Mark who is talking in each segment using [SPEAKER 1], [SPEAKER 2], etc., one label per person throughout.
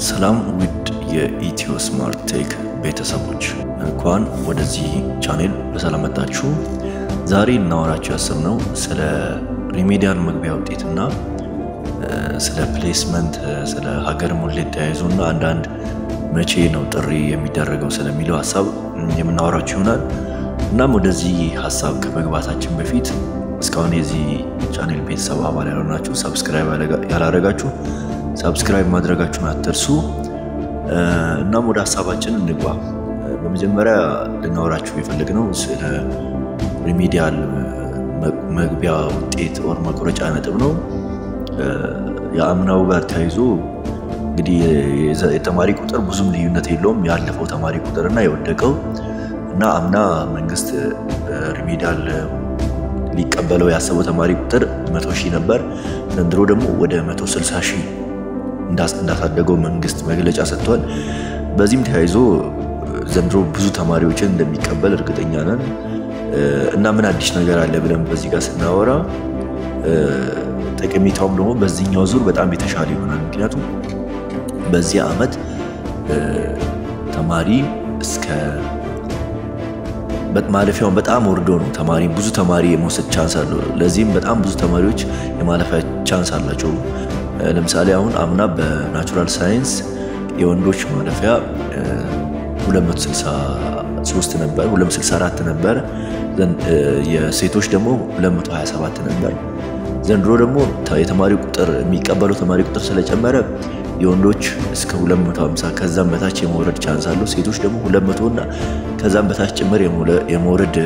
[SPEAKER 1] ሰላም ውድ የኢትዮ ስማርት ቴክ ቤተሰቦች እንኳን ወደዚህ ቻኔል በሰላም መጣችሁ። ዛሬ እናወራችሁ ያሰብነው ስለ remedial መግቢያ ውጤትና ስለ placement፣ ስለ ሀገር ሙሌት ተያይዞ እና አንዳንድ መቼ ነው ጥሪ የሚደረገው ስለሚለው ሀሳብ የምናወራችሁ ይሆናል። እናም ወደዚህ ሀሳብ ከመግባታችን በፊት እስካሁን የዚህ ቻኔል ቤተሰብ አባል ያልሆናችሁ subscribe ያላረጋችሁ subscribe ማድረጋችሁን አትርሱ። እናም ወደ ሀሳባችን እንግባ። በመጀመሪያ ልናወራችሁ የፈለግነው ስለ remedial መግቢያ ውጤት ወይም መቁረጫ ነጥብ ነው። የአምናው ጋር ተያይዞ እንግዲህ የተማሪ ቁጥር ብዙም ልዩነት የለውም። ያለፈው ተማሪ ቁጥር እና የወደቀው እና አምና መንግስት remedial ሊቀበለው ያሰበው ተማሪ ቁጥር መቶ ሺህ ነበር። ዘንድሮ ደግሞ ወደ መቶ ስልሳ ሺህ እንዳሳደገው መንግስት መግለጫ ሰጥቷል። በዚህም ተያይዞ ዘንድሮ ብዙ ተማሪዎችን እንደሚቀበል እርግጠኛ ነን እና ምን አዲስ ነገር አለ ብለን በዚህ ጋር ስናወራ ጠቀሜታውም ደግሞ በዚህኛው ዙር በጣም የተሻለ ይሆናል። ምክንያቱም በዚህ ዓመት ተማሪ እስከ ማለፊያውን በጣም ወርዶ ነው ተማሪ ብዙ ተማሪ የመውሰድ chance አለው። ለዚህም በጣም ብዙ ተማሪዎች የማለፊያ chance አላቸው። ለምሳሌ አሁን አምና በ natural science የወንዶች ማለፊያ 263 ነበር 264 ነበር። የሴቶች ደግሞ 227 ነበር። ዘንድሮ ደግሞ የተማሪ ቁጥር የሚቀበለው ተማሪ ቁጥር ስለጨመረ የወንዶች እስከ 250 ከዛም በታች የመውረድ chance አለው። ሴቶች ደግሞ 200 እና ከዛም በታች ጭምር የመውረድ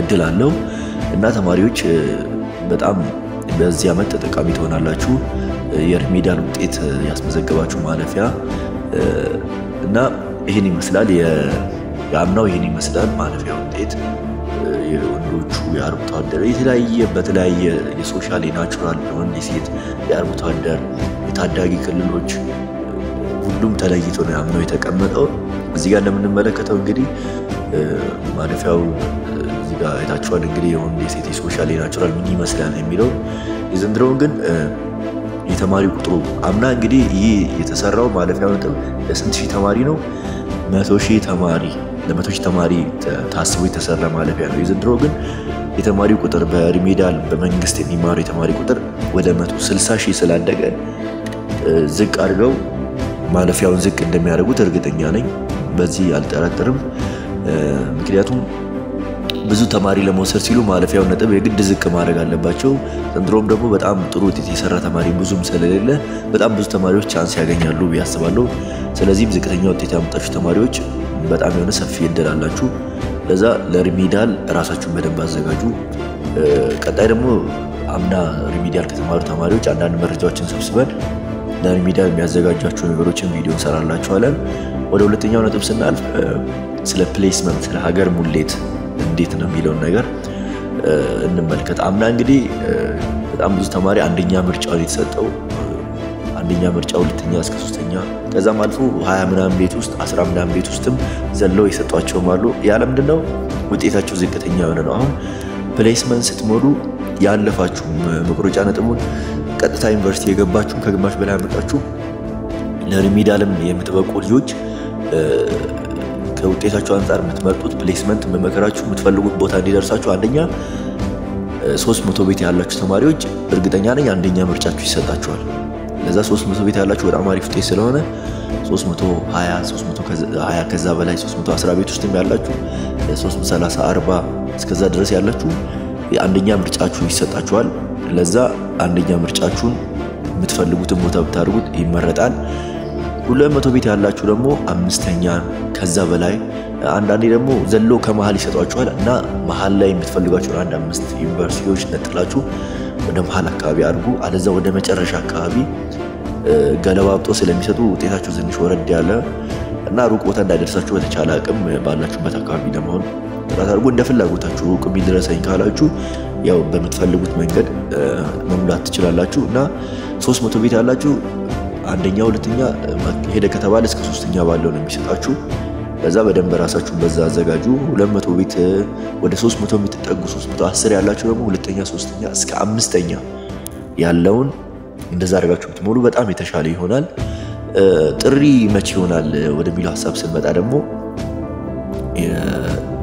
[SPEAKER 1] እድል አለው እና ተማሪዎች በጣም በዚህ ዓመት ተጠቃሚ ትሆናላችሁ። የ remedial ውጤት ያስመዘገባችሁ ማለፊያ እና ይህን ይመስላል። የአምናው ይህን ይመስላል ማለፊያ ውጤት የወንዶቹ የአርብቶ አደር የተለያየ በተለያየ የ social የ natural የወንድ የሴት የአርብቶ አደር የታዳጊ ክልሎች ሁሉም ተለይቶ ነው የአምናው የተቀመጠው። እዚህ ጋር እንደምንመለከተው እንግዲህ ማለፊያው እዚህ ጋር አይታችኋል። እንግዲህ የወንድ የሴት የ social የ natural ምን ይመስላል የሚለው የዘንድሮውን ግን የተማሪ ቁጥሩ አምና እንግዲህ ይህ የተሰራው ማለፊያው ነጥብ ለስንት ሺህ ተማሪ ነው? መቶ ሺህ ተማሪ ለመቶ ሺህ ተማሪ ታስቦ የተሰራ ማለፊያ ነው። የዘንድሮ ግን የተማሪ ቁጥር በ remedial በመንግስት የሚማሩ የተማሪ ቁጥር ወደ መቶ ስልሳ ሺህ ስላደገ ዝቅ አድርገው ማለፊያውን ዝቅ እንደሚያደርጉት እርግጠኛ ነኝ። በዚህ አልጠረጥርም። ምክንያቱም ብዙ ተማሪ ለመውሰድ ሲሉ ማለፊያውን ነጥብ የግድ ዝቅ ማድረግ አለባቸው። ዘንድሮም ደግሞ በጣም ጥሩ ውጤት የሰራ ተማሪ ብዙም ስለሌለ በጣም ብዙ ተማሪዎች ቻንስ ያገኛሉ ብዬ አስባለሁ። ስለዚህም ዝቅተኛ ውጤት ያመጣችሁ ተማሪዎች በጣም የሆነ ሰፊ እድል አላችሁ። ለዛ ለሪሜዲያል ራሳችሁን በደንብ አዘጋጁ። ቀጣይ ደግሞ አምና remedial ከተማሩ ተማሪዎች አንዳንድ መረጃዎችን ሰብስበን ለ remedial የሚያዘጋጇቸው ነገሮችን ቪዲዮ እንሰራላችኋለን። ወደ ሁለተኛው ነጥብ ስናልፍ ስለ placement ስለ ሀገር ሙሌት እንዴት ነው የሚለውን ነገር እንመልከት። አምና እንግዲህ በጣም ብዙ ተማሪ አንደኛ ምርጫውን የተሰጠው አንደኛ ምርጫ ሁለተኛ እስከ ሶስተኛ ከዛም አልፎ ሀያ ምናምን ቤት ውስጥ አስራ ምናምን ቤት ውስጥም ዘለው የሰጧቸውም አሉ። ያለ ምንድን ነው ውጤታቸው ዝቅተኛ የሆነ ነው። አሁን placement ስትሞሉ ያለፋችሁ መቁረጫ ነጥቡን ቀጥታ ዩኒቨርሲቲ የገባችሁ ከግማሽ በላይ ያመጣችሁ ለ remedial ም የምትበቁ ልጆች ከውጤታቸው አንጻር የምትመርጡት placement መመከራችሁ የምትፈልጉት ቦታ እንዲደርሳችሁ አንደኛ ሶስት መቶ ቤት ያላችሁ ተማሪዎች እርግጠኛ ነኝ አንደኛ ምርጫችሁ ይሰጣችኋል። ለዛ 300 ቤት ያላችሁ በጣም አሪፍ ውጤት ስለሆነ 320 320 ከዛ በላይ 310 ቤት ውስጥም ያላችሁ 330 40 እስከዛ ድረስ ያላችሁ አንደኛ ምርጫችሁ ይሰጣችኋል። ለዛ አንደኛ ምርጫችሁን የምትፈልጉትን ቦታ ብታደርጉት ይመረጣል። 200 ቤት ያላችሁ ደግሞ አምስተኛ ከዛ በላይ አንዳንዴ ደግሞ ዘሎ ከመሀል ይሰጧችኋል እና መሀል ላይ የምትፈልጓቸውን አንድ አምስት ዩኒቨርሲቲዎች ነጥላችሁ ወደ መሀል አካባቢ አድርጉ። አለዛ ወደ መጨረሻ አካባቢ ገለባብጦ ስለሚሰጡ ውጤታችሁ ትንሽ ወረድ ያለ እና ሩቅ ቦታ እንዳይደርሳችሁ በተቻለ አቅም ባላችሁበት አካባቢ ለመሆን ጥረት አድርጉ። እንደ ፍላጎታችሁ ሩቅ የሚድረሰኝ ካላችሁ ያው በምትፈልጉት መንገድ መሙላት ትችላላችሁ እና መቶ ቤት ያላችሁ አንደኛ ሁለተኛ ሄደ ከተባለ እስከ ሶስተኛ ባለው ነው የሚሰጣችሁ። በዛ በደንብ ራሳችሁን በዛ አዘጋጁ። 200 ቤት ወደ 300 የምትጠጉ 310 ያላችሁ ደግሞ ሁለተኛ፣ ሶስተኛ እስከ አምስተኛ ያለውን እንደዛ አድርጋችሁ ብትሞሉ በጣም የተሻለ ይሆናል። ጥሪ መቼ ይሆናል ወደሚለው ሀሳብ ስንመጣ ደግሞ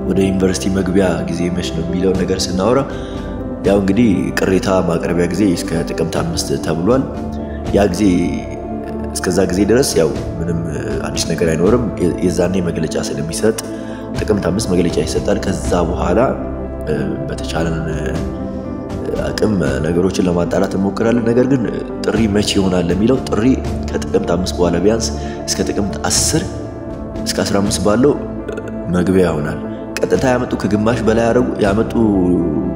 [SPEAKER 1] ወደ ዩኒቨርሲቲ መግቢያ ጊዜ መች ነው የሚለውን ነገር ስናወራ ያው እንግዲህ ቅሬታ ማቅረቢያ ጊዜ እስከ ጥቅምት አምስት ተብሏል። ያ ጊዜ እስከዛ ጊዜ ድረስ ያው ምንም አዲስ ነገር አይኖርም። የዛኔ መግለጫ ስለሚሰጥ ጥቅምት አምስት መግለጫ ይሰጣል። ከዛ በኋላ በተቻለን አቅም ነገሮችን ለማጣራት እንሞክራለን። ነገር ግን ጥሪ መቼ ይሆናል ለሚለው ጥሪ ከጥቅምት አምስት በኋላ ቢያንስ እስከ ጥቅምት አስር እስከ 15 ባለው መግቢያ ይሆናል። ቀጥታ ያመጡ ከግማሽ በላይ ያመጡ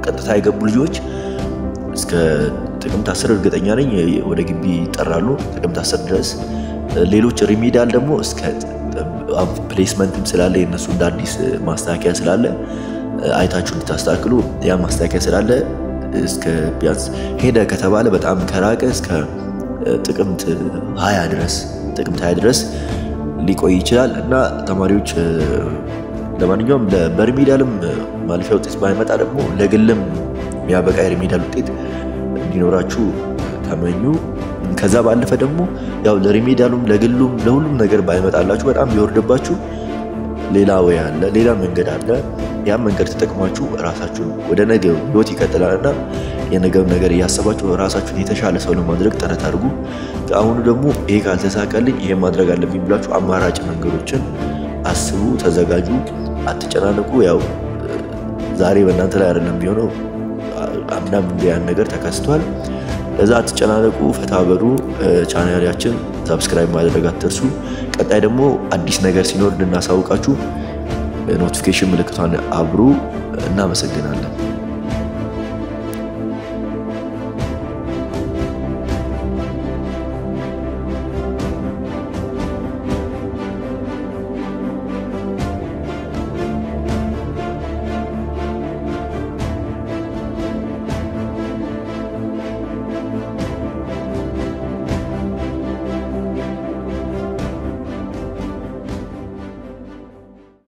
[SPEAKER 1] ቀጥታ የገቡ ልጆች እስከ ጥቅምት አስር እርግጠኛ ነኝ ወደ ግቢ ይጠራሉ። ጥቅምት አስር ድረስ ሌሎች ሪሚዳል ደግሞ እስከ placement ም ስላለ የእነሱ እንደ አዲስ ማስተካከያ ስላለ አይታችሁ እንድታስተካክሉ ያ ማስተካከያ ስላለ እስከ ቢያንስ ሄደ ከተባለ በጣም ከራቀ እስከ ጥቅምት ሀያ ድረስ ጥቅምት ሀያ ድረስ ሊቆይ ይችላል እና ተማሪዎች ለማንኛውም በ remedial ም ማለፊያ ውጤት ባይመጣ ደግሞ ለግልም የሚያበቃ የ remedial ውጤት እንዲኖራችሁ ተመኙ። ከዛ ባለፈ ደግሞ ያው ለሪሚዲያሉም ለግሉም ለሁሉም ነገር ባይመጣላችሁ በጣም ቢወርድባችሁ ሌላ ወይ አለ፣ ሌላ መንገድ አለ። ያም መንገድ ተጠቅማችሁ ራሳችሁን ወደ ነገው ህይወት ይቀጥላል እና የነገው ነገር እያሰባችሁ ራሳችሁን የተሻለ ሰው ለማድረግ ጥረት አድርጉ። አሁኑ ደግሞ ይሄ ካልተሳካልኝ ይሄ ማድረግ አለብኝ ብላችሁ አማራጭ መንገዶችን አስቡ፣ ተዘጋጁ፣ አትጨናነቁ። ያው ዛሬ በእናንተ ላይ አይደለም ቢሆነው አምናም ያን ነገር ተከስቷል። ለዛ አትጨናነቁ፣ ፈታ በሉ። ቻናላችን subscribe ማድረግ አትርሱ። ቀጣይ ደግሞ አዲስ ነገር ሲኖር እንድናሳውቃችሁ notification ምልክቷን አብሩ። እናመሰግናለን።